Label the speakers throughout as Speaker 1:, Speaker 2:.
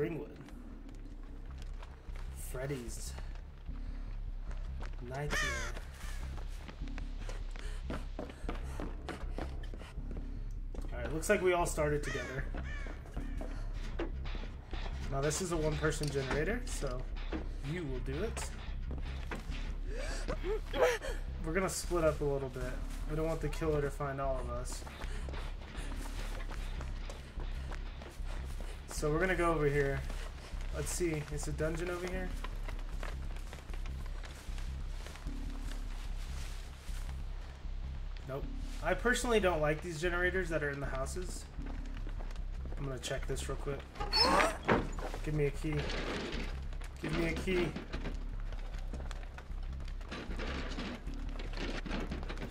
Speaker 1: Springwood. Freddy's. Nightmare. Alright, looks like we all started together. Now this is a one-person generator, so you will do it. We're gonna split up a little bit. We don't want the killer to find all of us. So we're gonna go over here. Let's see, is a dungeon over here? Nope. I personally don't like these generators that are in the houses. I'm gonna check this real quick. Give me a key. Give me a key.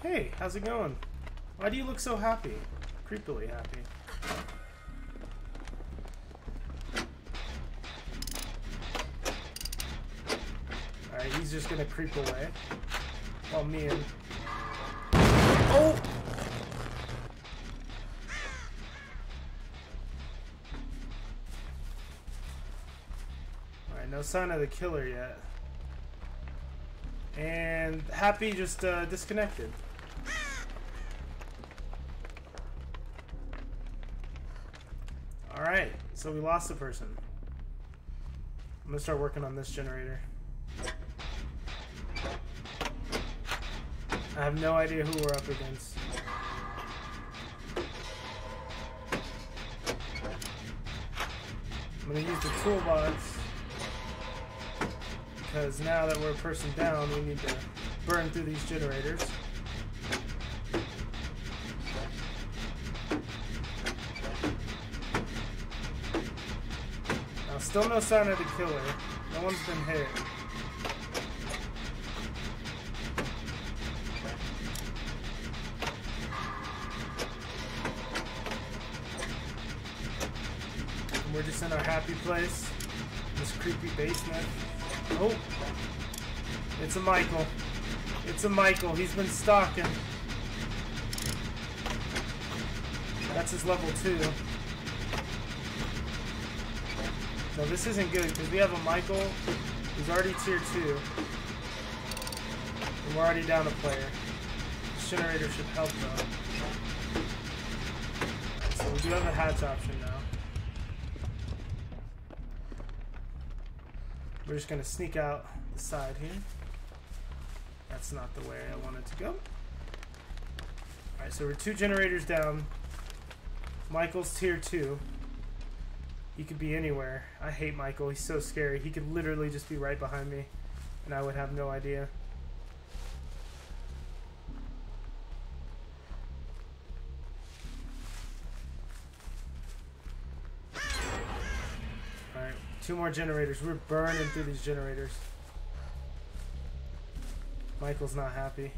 Speaker 1: Hey, how's it going? Why do you look so happy? Creepily happy. Alright, he's just gonna creep away. While me and... Oh! Alright, no sign of the killer yet. And Happy just uh, disconnected. Alright, so we lost the person. I'm gonna start working on this generator. I have no idea who we're up against. I'm gonna use the toolbox because now that we're a person down, we need to burn through these generators. Now, still no sign of the killer. No one's been hit. Happy place. This creepy basement. Oh! It's a Michael. It's a Michael. He's been stalking. That's his level 2. No, this isn't good, because we have a Michael who's already tier 2. And we're already down a player. This generator should help, though. So we do have a hatch option now. We're just going to sneak out the side here. That's not the way I wanted to go. Alright, so we're two generators down. Michael's tier 2. He could be anywhere. I hate Michael. He's so scary. He could literally just be right behind me, and I would have no idea. Two more generators. We're burning through these generators. Michael's not happy.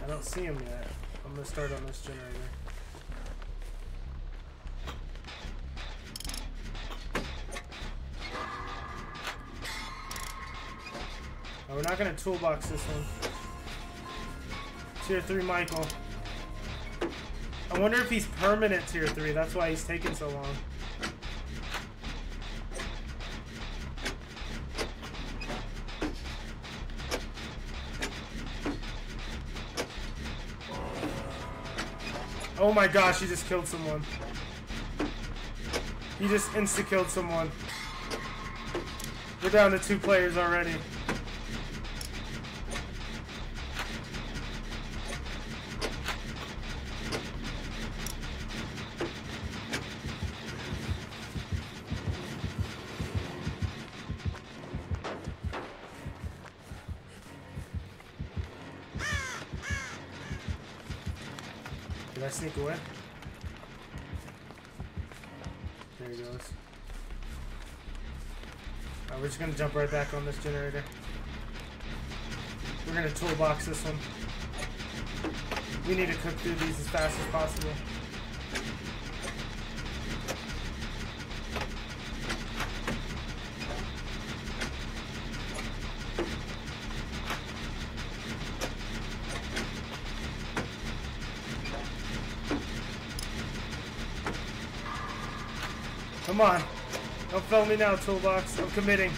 Speaker 1: I don't see him yet. I'm gonna start on this generator. Oh, we're not gonna toolbox this one. Tier 3 Michael. I wonder if he's permanent tier 3, that's why he's taking so long. Oh my gosh, he just killed someone. He just insta-killed someone. We're down to two players already. Did I sneak away? There he goes. We're just gonna jump right back on this generator. We're gonna toolbox this one. We need to cook through these as fast as possible. Come on. Don't fail me now, toolbox. I'm committing.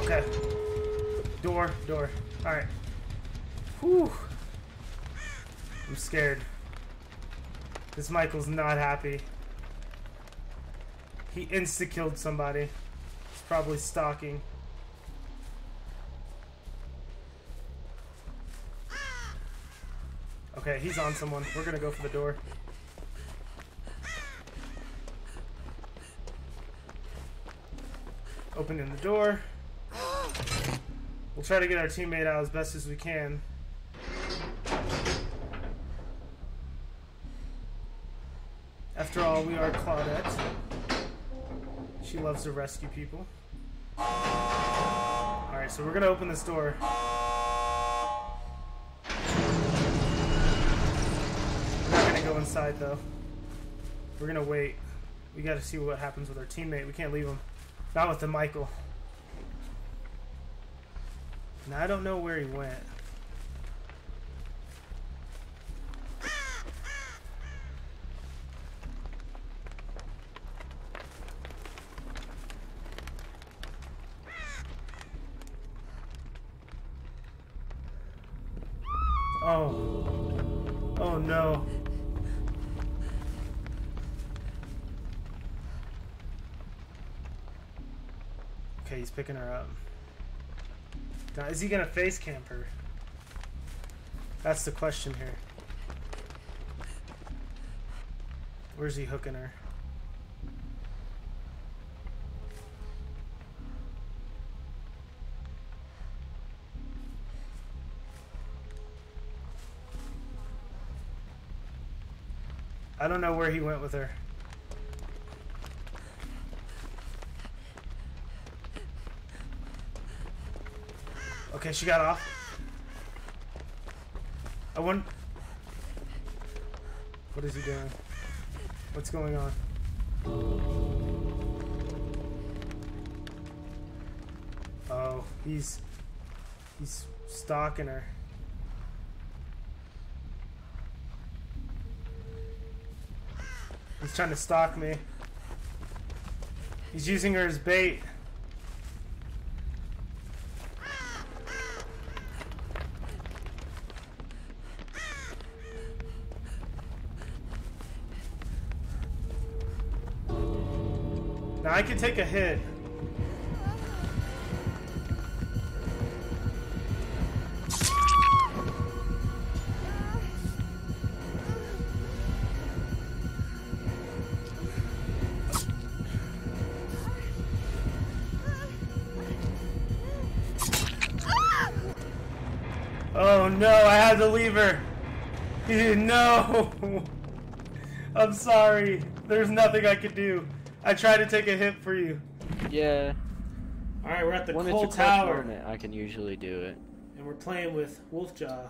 Speaker 1: Okay. Door, door. Alright. Whew. I'm scared. This Michael's not happy. He insta-killed somebody. He's probably stalking. Okay, he's on someone. We're gonna go for the door. Opening the door. We'll try to get our teammate out as best as we can. After all, we are Claudette. She loves to rescue people. Alright, so we're gonna open this door. We're inside though. We're gonna wait. We gotta see what happens with our teammate. We can't leave him. Not with the Michael. Now I don't know where he went. Oh. Oh no. He's picking her up. Now, is he gonna face camp her? That's the question here. Where's he hooking her? I don't know where he went with her. Okay, she got off. I want. What is he doing? What's going on? Oh, he's he's stalking her. He's trying to stalk me. He's using her as bait. Now I can take a hit. Oh no, I had to leave her. No. I'm sorry. There's nothing I could do. I tried to take a hit for you.
Speaker 2: Yeah.
Speaker 1: All right, we're at the
Speaker 2: when
Speaker 1: Coal
Speaker 2: it's a
Speaker 1: Tower,
Speaker 2: moment, I can usually do it.
Speaker 1: and we're playing with Wolfjaw,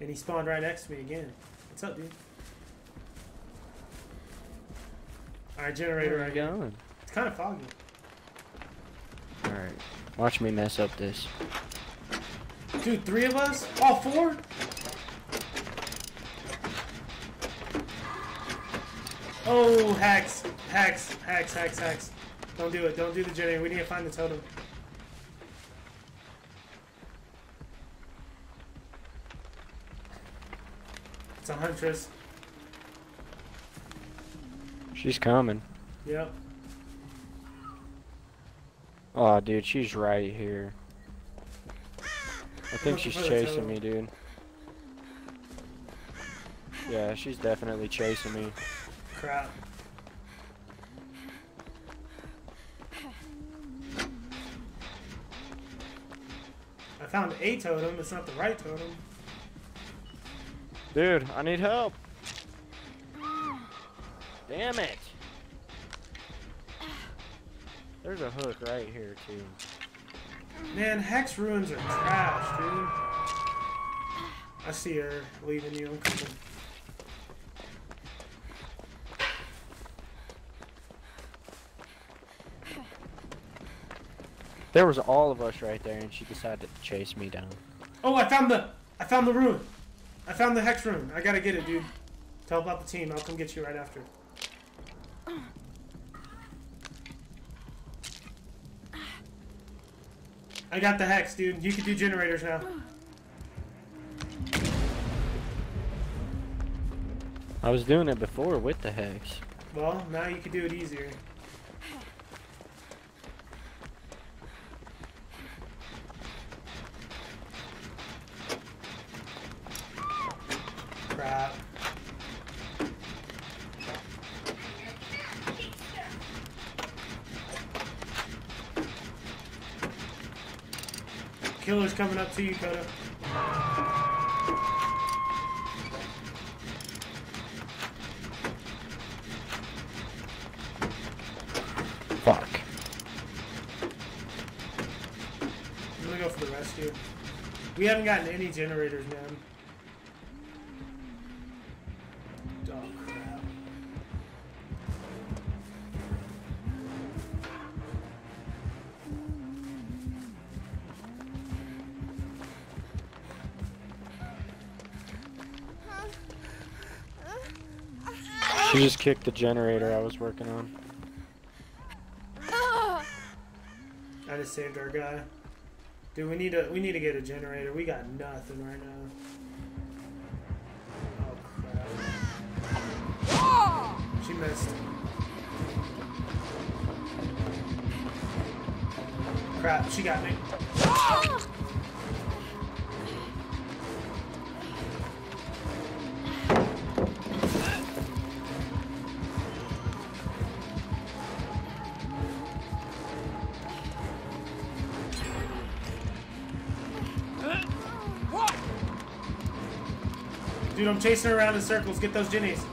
Speaker 1: and he spawned right next to me again. What's up, dude? All right, generator
Speaker 2: Where are
Speaker 1: right
Speaker 2: you
Speaker 1: here.
Speaker 2: going?
Speaker 1: It's kind of foggy.
Speaker 2: Alright. Watch me mess up this.
Speaker 1: Dude, three of us? All four? Oh, hacks, hacks, hacks, hacks, hacks. Don't do it. Don't do the generator. We need to find the totem. It's a huntress.
Speaker 2: She's coming.
Speaker 1: Yep.
Speaker 2: Oh, dude, she's right here. I think she's chasing me, dude. Yeah, she's definitely chasing me.
Speaker 1: Crap. Found a totem. It's not the right totem.
Speaker 2: Dude, I need help. Damn it. There's a hook right here, too.
Speaker 1: Man, hex ruins are trash, dude. I see her leaving you. I'm coming.
Speaker 2: There was all of us right there, and she decided to chase me down.
Speaker 1: Oh, I found the I found the ruin. I found the hex room. I gotta get it, dude. Tell about the team. I'll come get you right after. I got the hex, dude. You can do generators now.
Speaker 2: I was doing it before with the hex.
Speaker 1: Well, now you can do it easier. Crap. Killer's coming up to you, Koda.
Speaker 2: Fuck.
Speaker 1: I'm gonna go for the rescue. We haven't gotten any generators, man.
Speaker 2: She just kicked the generator I was working on.
Speaker 1: I just saved our guy. Dude, we need to we need to get a generator. We got nothing right now. Oh crap. She missed. Crap, she got me. Dude, I'm chasing her around in circles. Get those jennies.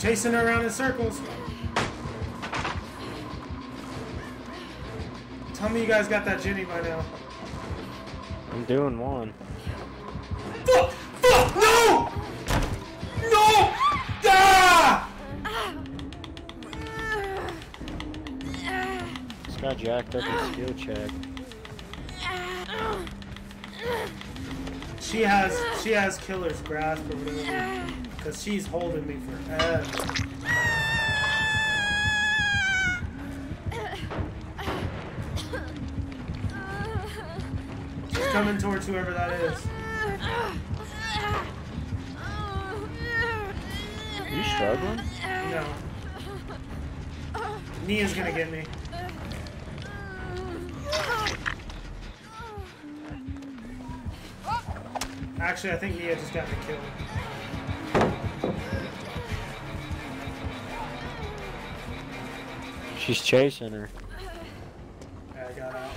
Speaker 1: Chasing her around in circles. Tell me you guys got that Jenny by now.
Speaker 2: I'm doing one. Guy jacked up his skill check.
Speaker 1: She has she has killer's grasp or whatever. Cause she's holding me forever. She's coming towards whoever that is.
Speaker 2: You struggling?
Speaker 1: No. Nia's gonna get me. Actually, I think Nia just got me killed.
Speaker 2: She's chasing her.
Speaker 1: Yeah, I got out.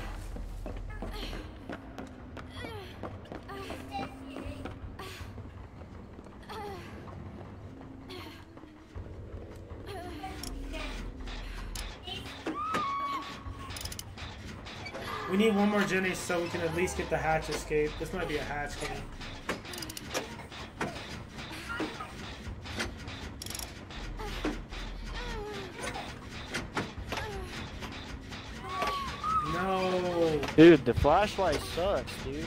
Speaker 1: We need one more Jenny so we can at least get the hatch escape. This might be a hatch game.
Speaker 2: Dude, the flashlight sucks, dude.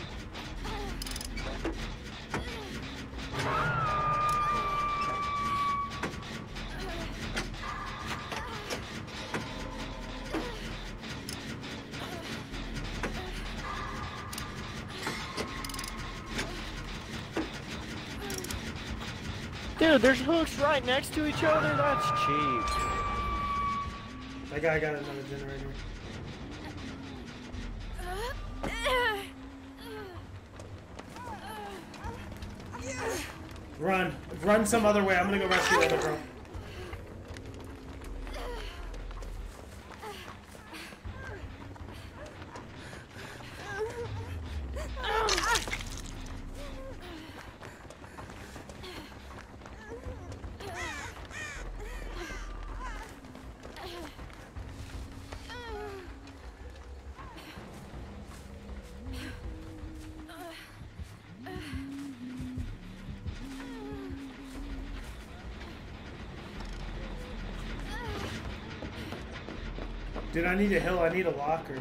Speaker 2: Dude, there's hooks right next to each other. That's cheap.
Speaker 1: That guy got another generator. Run. Run some other way. I'm gonna go rescue the other girl. Dude, I need a hill. I need a locker.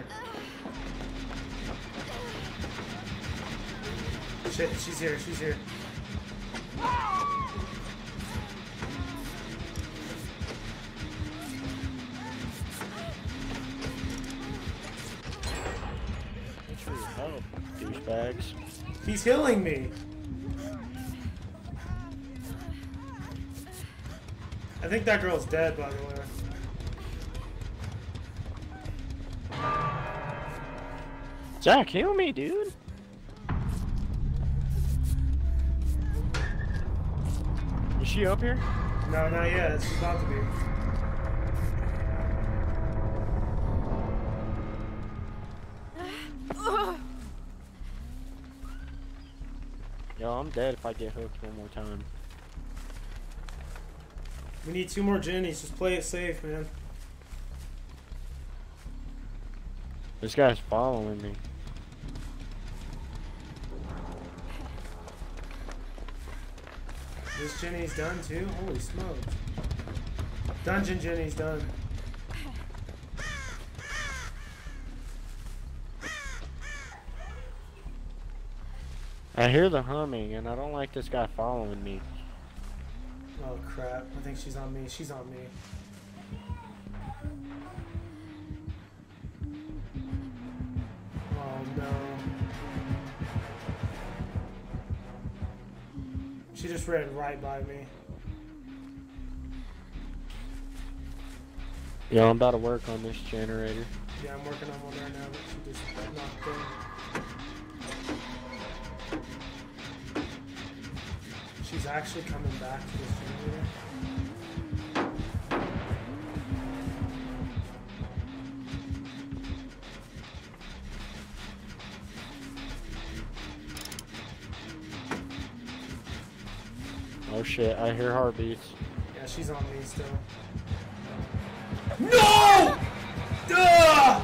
Speaker 1: Shit, she's here. She's here.
Speaker 2: Thanks for your help, douchebags.
Speaker 1: He's healing me. I think that girl's dead, by the way.
Speaker 2: Zach, heal me, dude. Is she up here?
Speaker 1: No, not yet. She's about to be.
Speaker 2: Yo, I'm dead if I get hooked one more time.
Speaker 1: We need two more Jennies. Just play it safe, man.
Speaker 2: This guy's following me.
Speaker 1: This Jenny's done too? Holy smokes. Dungeon Jenny's done.
Speaker 2: I hear the humming, and I don't like this guy following me.
Speaker 1: Oh crap. I think she's on me. She's on me. She just ran right by me.
Speaker 2: Yo, I'm about to work on this generator.
Speaker 1: Yeah, I'm working on one right now, but she just knocked in. She's actually coming back to this generator.
Speaker 2: Shit, I hear heartbeats.
Speaker 1: Yeah, she's on me still. No! Duh!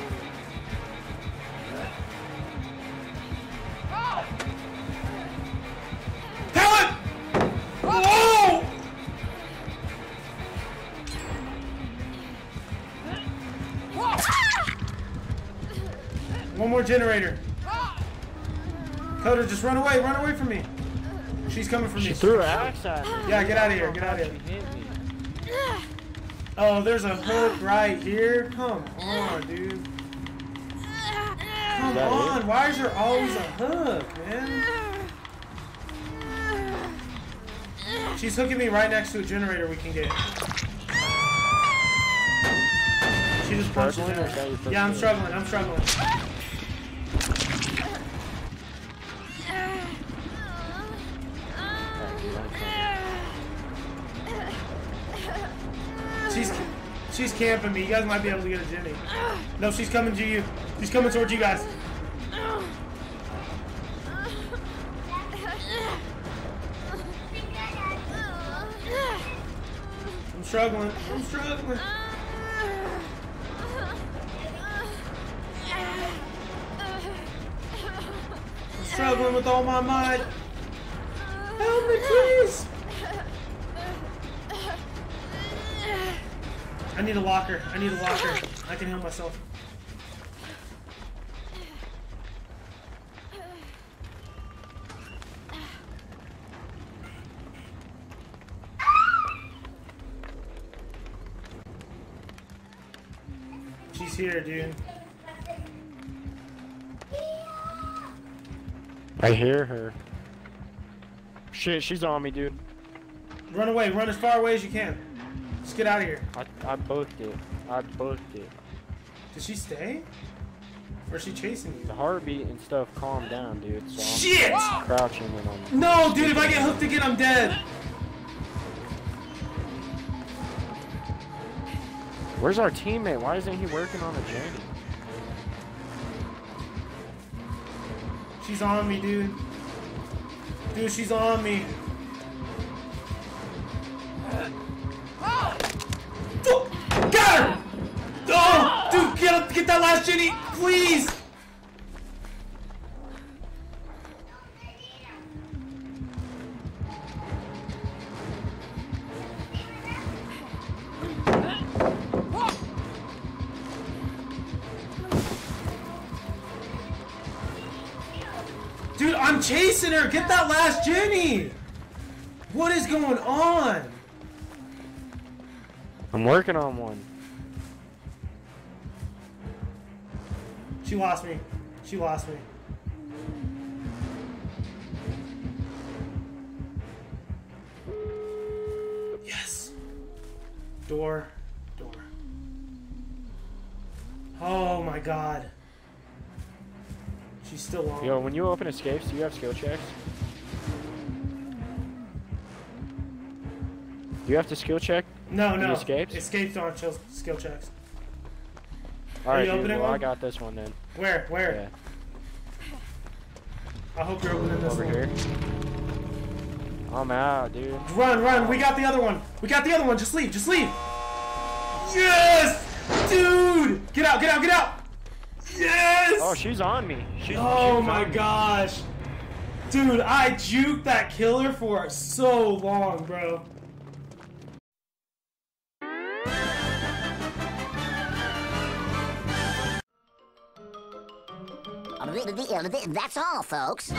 Speaker 1: Helen! Oh! One more generator. Coda, just run away, run away from me. She's coming for me.
Speaker 2: She threw an axe at me.
Speaker 1: Yeah, get out of here, get out of here. Oh, there's a hook right here. Come on, dude. Come on. Why is there always a hook, man? She's hooking me right next to a generator we can get. She just punched it
Speaker 2: Struggling or is that your
Speaker 1: down.
Speaker 2: first
Speaker 1: Yeah, I'm struggling. I'm struggling. She's camping me. You guys might be able to get a Jenny. No, she's coming to you. She's coming towards you guys. I'm struggling. I'm struggling. I'm struggling with all my might. Help me, please. I need a locker. I need a locker. I can heal myself. She's here, dude.
Speaker 2: I hear her. Shit, she's on me, dude.
Speaker 1: Run away. Run as far away as you can. Just get out of here.
Speaker 2: I, I booked it. I booked it.
Speaker 1: Did she stay? Or is she chasing
Speaker 2: me?
Speaker 1: The
Speaker 2: heartbeat and stuff calmed down, dude. So
Speaker 1: Shit!
Speaker 2: I'm crouching and I'm
Speaker 1: No, dude, if I get hooked again, I'm dead.
Speaker 2: Where's our teammate? Why isn't he working on the Jenny?
Speaker 1: She's on me, dude. Dude, she's on me. that last Jenny, Please! Dude, I'm chasing her! Get that last Jenny. What is going on?
Speaker 2: I'm working on one.
Speaker 1: She lost me. She lost me. Yes. Door. Door. Oh my god. She's still on.
Speaker 2: Yo, when you open escapes, do you have skill checks? Do you have to skill check?
Speaker 1: no, no.
Speaker 2: escapes?
Speaker 1: Escapes aren't skill checks.
Speaker 2: Alright, dude, well, I got this one then.
Speaker 1: Where? Where?
Speaker 2: Yeah.
Speaker 1: I hope you're opening this
Speaker 2: Over
Speaker 1: one.
Speaker 2: here. I'm out, dude.
Speaker 1: Run, run. We got the other one. We got the other one. Just leave. Just leave. Yes! Dude! Get out, get out, get out! Yes!
Speaker 2: Oh, she's on me. She's,
Speaker 1: Oh
Speaker 2: she's
Speaker 1: my
Speaker 2: on me.
Speaker 1: gosh. Dude, I juked that killer for so long, bro.
Speaker 3: That's all, folks.